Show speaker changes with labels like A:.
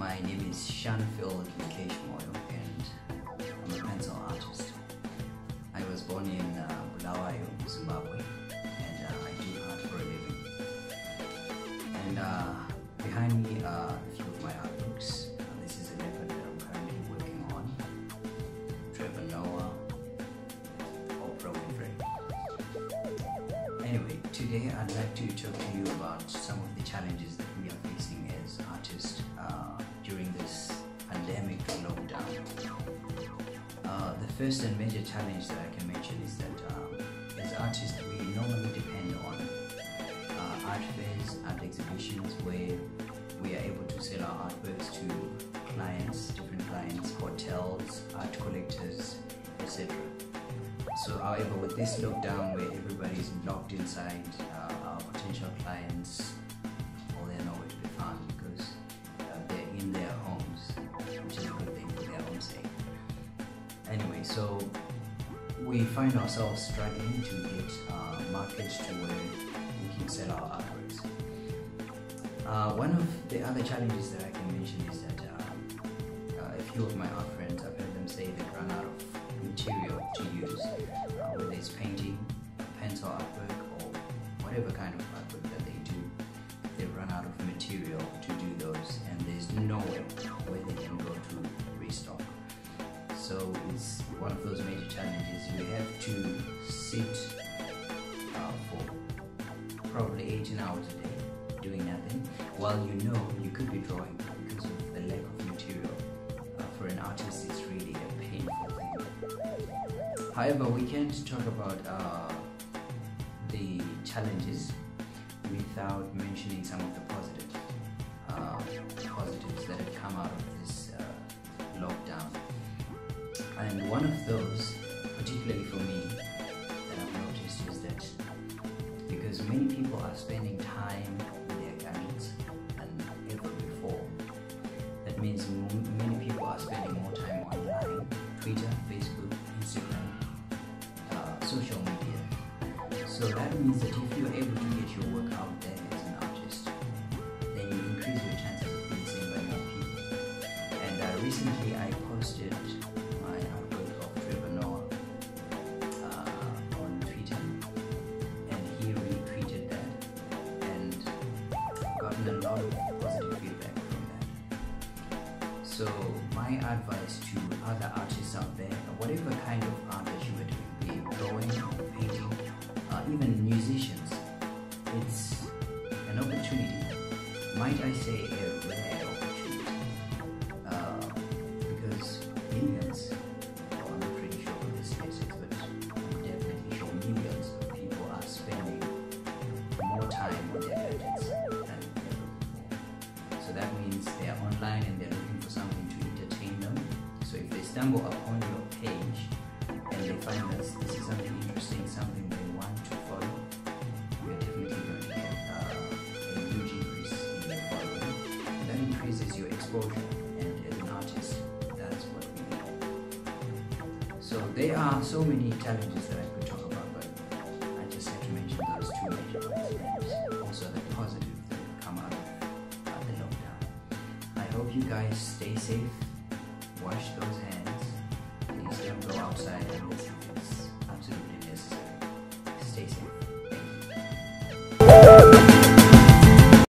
A: My name is Shanafil Keshmoyo and I'm a pencil artist. I was born in uh, Bulawayo, Zimbabwe and uh, I do art for a living. And uh, behind me are a few of my art books. this is a record that I'm currently working on. Trevor Noah, Oprah Winfrey. Anyway, today I'd like to talk to you about some of the challenges that we first and major challenge that I can mention is that um, as artists, we normally depend on uh, art fairs, art exhibitions, where we are able to sell our artworks to clients, different clients, hotels, art collectors, etc. So, however, with this lockdown where everybody is locked inside, uh, our potential clients, we find ourselves struggling to get uh, markets to where we can sell our artworks. Uh, one of the other challenges that I can mention is that uh, uh, a few of my art friends, I've heard them say they've run out of material to use, uh, whether it's painting, pencil artwork, or whatever kind of So it's one of those major challenges. You have to sit uh, for probably 18 hours a day doing nothing, while you know you could be drawing because of the lack of material. Uh, for an artist, it's really a painful thing. However, we can't talk about uh, the challenges without mentioning some of the positive uh, positives that have come out of this. And one of those, particularly for me, that I've noticed is that because many people are spending time with their gadgets than ever before, that means many people are spending more time online Twitter, Facebook, Instagram, uh, social media. So that means that if lot of positive feedback from that. So my advice to other artists out there, whatever kind of art that you are doing, be drawing, painting, uh, even musicians, it's an opportunity. Might I say a rare stumble upon your page and they find that this is something interesting, something they want to follow, you're definitely going to get uh, a huge increase in your following. That increases your exposure, and as an artist, that's what we need. So there are so many challenges that I could talk about, but I just have to mention those two major ones, also the positive that come out of the lockdown. I hope you guys stay safe Wash those hands.